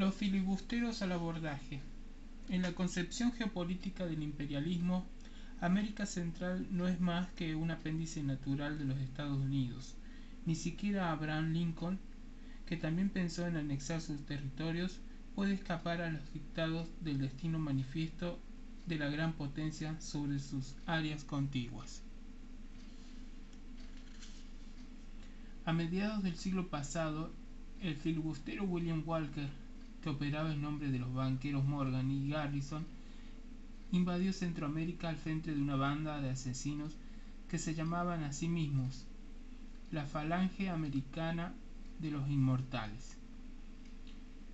Los filibusteros al abordaje. En la concepción geopolítica del imperialismo, América Central no es más que un apéndice natural de los Estados Unidos. Ni siquiera Abraham Lincoln, que también pensó en anexar sus territorios, puede escapar a los dictados del destino manifiesto de la gran potencia sobre sus áreas contiguas. A mediados del siglo pasado, el filibustero William Walker que operaba en nombre de los banqueros Morgan y Garrison, invadió Centroamérica al frente de una banda de asesinos que se llamaban a sí mismos la Falange Americana de los Inmortales.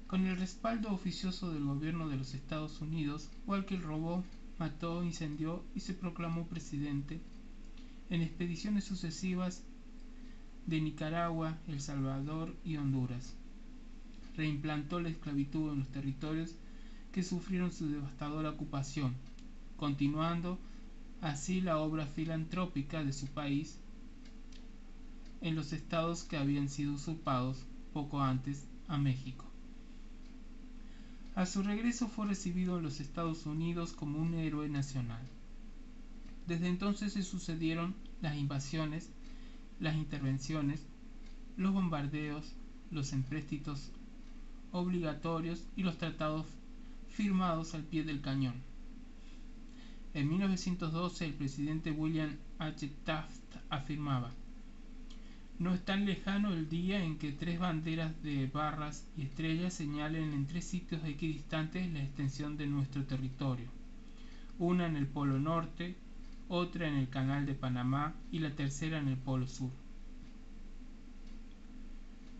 Con el respaldo oficioso del gobierno de los Estados Unidos, Walker robó, mató, incendió y se proclamó presidente en expediciones sucesivas de Nicaragua, El Salvador y Honduras reimplantó la esclavitud en los territorios que sufrieron su devastadora ocupación, continuando así la obra filantrópica de su país en los estados que habían sido usurpados poco antes a México. A su regreso fue recibido en los Estados Unidos como un héroe nacional. Desde entonces se sucedieron las invasiones, las intervenciones, los bombardeos, los empréstitos obligatorios y los tratados firmados al pie del cañón. En 1912 el presidente William H. Taft afirmaba, no es tan lejano el día en que tres banderas de barras y estrellas señalen en tres sitios equidistantes la extensión de nuestro territorio, una en el Polo Norte, otra en el Canal de Panamá y la tercera en el Polo Sur.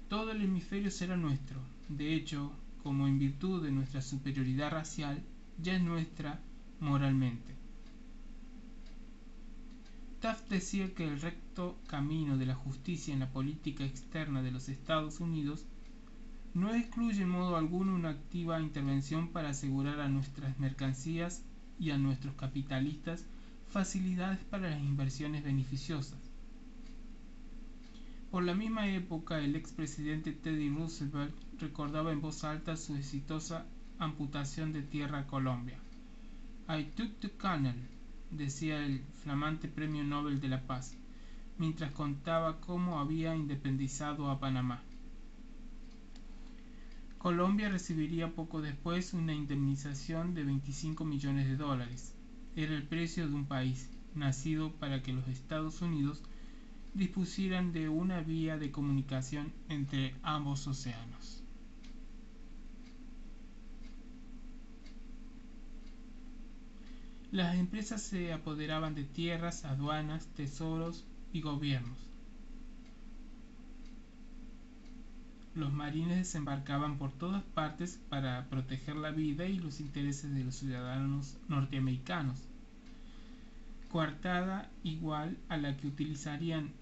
Todo el hemisferio será nuestro, de hecho, como en virtud de nuestra superioridad racial, ya es nuestra moralmente. Taft decía que el recto camino de la justicia en la política externa de los Estados Unidos no excluye en modo alguno una activa intervención para asegurar a nuestras mercancías y a nuestros capitalistas facilidades para las inversiones beneficiosas. Por la misma época, el expresidente Teddy Roosevelt recordaba en voz alta su exitosa amputación de tierra a Colombia. I took the canal, decía el flamante Premio Nobel de la Paz, mientras contaba cómo había independizado a Panamá. Colombia recibiría poco después una indemnización de 25 millones de dólares. Era el precio de un país, nacido para que los Estados Unidos dispusieran de una vía de comunicación entre ambos océanos. Las empresas se apoderaban de tierras, aduanas, tesoros y gobiernos. Los marines desembarcaban por todas partes para proteger la vida y los intereses de los ciudadanos norteamericanos coartada igual a la que utilizarían en